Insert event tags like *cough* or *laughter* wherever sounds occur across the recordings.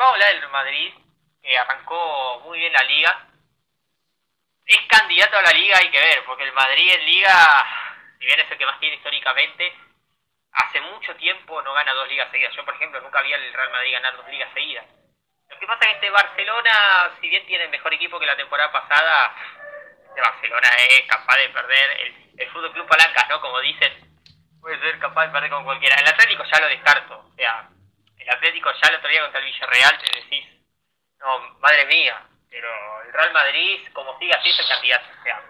vamos a hablar del Madrid, que arrancó muy bien la liga. Es candidato a la liga, hay que ver, porque el Madrid en liga, si bien es el que más tiene históricamente, hace mucho tiempo no gana dos ligas seguidas. Yo, por ejemplo, nunca vi al Real Madrid ganar dos ligas seguidas. Lo que pasa es que este Barcelona, si bien tiene el mejor equipo que la temporada pasada, este Barcelona es capaz de perder el, el Fútbol Club Palancas, ¿no? Como dicen, puede ser capaz de perder con cualquiera. El Atlético ya lo descarto, o sea, Atlético ya el otro día contra el Villarreal te decís, no, madre mía, pero el Real Madrid, como siga así, es el candidato, o sea,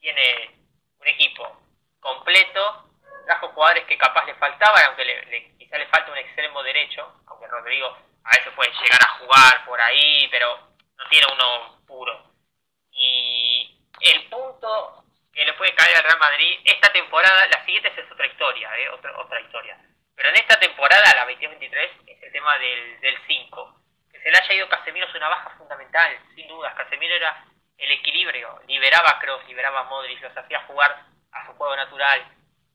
tiene un equipo completo, trajo jugadores que capaz le faltaban, aunque le, quizá le falta un extremo derecho, aunque Rodrigo a veces puede llegar a jugar por ahí, pero no tiene uno puro. Y el punto que le puede caer al Real Madrid esta temporada, la siguiente es otra historia, ¿eh? otra, otra historia. Pero en esta temporada, la 22-23, es el del 5. que se le haya ido Casemiro es una baja fundamental, sin dudas. Casemiro era el equilibrio, liberaba a Kroos, liberaba a Modric, los hacía jugar a su juego natural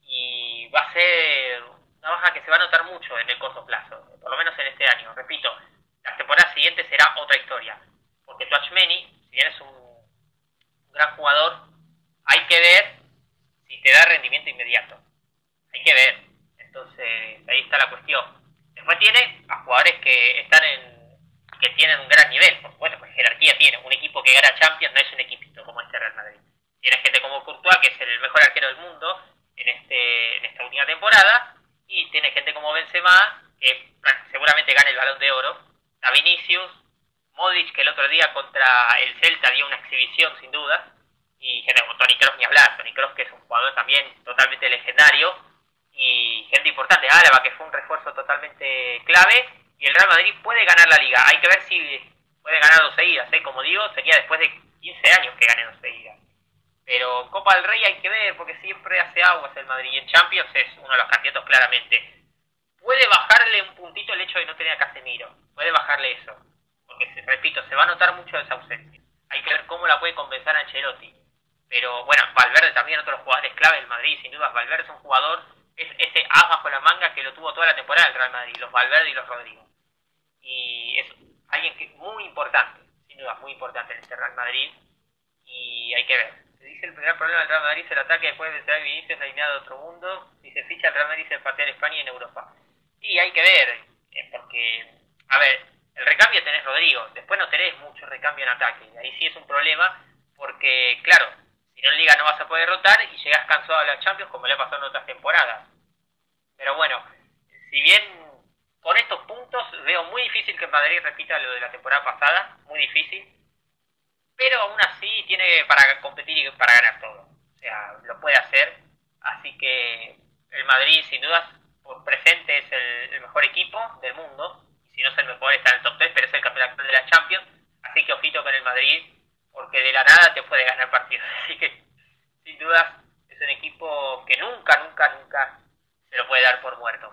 y va a ser una baja que se va a notar mucho en el corto plazo, por lo menos en este año. Repito, la temporada siguiente será otra historia, porque Tuachmeni, si bien es un, gran jugador, hay que ver si te da rendimiento inmediato. Hay que ver. Entonces, ahí está la cuestión. Después tiene a jugadores que están en que tienen un gran nivel, por supuesto, pues jerarquía tiene. Un equipo que gana Champions no es un equipito como este Real Madrid. Tiene gente como Courtois, que es el mejor arquero del mundo, en, este, en esta última temporada, y tiene gente como Benzema, que seguramente gane el Balón de Oro, a Vinicius, Modric, que el otro día contra el Celta dio una exhibición sin duda, y gente como Tony Kroos ni hablar, Tony Kroos que es un jugador también totalmente legendario, y gente importante, Álava, que fue un refuerzo totalmente clave, y el Real Madrid puede ganar la liga. Hay que ver si puede ganar dos seguidas, ¿eh? como digo, sería después de 15 años que gane dos seguidas. Pero Copa del Rey hay que ver porque siempre hace aguas el Madrid y en Champions es uno de los candidatos claramente. Puede bajarle un puntito el hecho de no tener a Casemiro, puede bajarle eso, porque repito, se va a notar mucho esa ausencia. Hay que ver cómo la puede compensar Ancelotti. Pero bueno, Valverde también otro de los jugadores clave del Madrid, sin duda Valverde es un jugador, es ese as bajo la manga que lo tuvo toda la temporada el Real Madrid, los Valverde y los Rodrigo. Alguien que muy importante, sin duda muy importante en este Real Madrid y hay que ver se dice el primer problema del Real Madrid es el ataque después de ser Vinicius alineado de otro mundo. Si se ficha el Real Madrid se patea España y en Europa. Y hay que ver, eh, porque, a ver, el recambio tenés Rodrigo, después no tenés mucho recambio en ataque. Y ahí sí es un problema, porque, claro, si no en Liga no vas a poder rotar y llegas cansado a la Champions como le ha pasado en otras temporadas. Pero bueno, si bien con estos puntos veo muy difícil Madrid repita lo de la temporada pasada, muy difícil pero aún así tiene para competir y para ganar todo. O sea, lo puede hacer. Así que el Madrid, sin dudas, por presente es el, mejor equipo del mundo. Si no es el mejor, está en el top 3, pero es el campeón de la Champions. Así que ojito con el Madrid, porque de la nada te puede ganar partidos. *laughs* Así que, sin dudas, es un equipo que nunca, nunca, nunca se lo puede dar por muerto.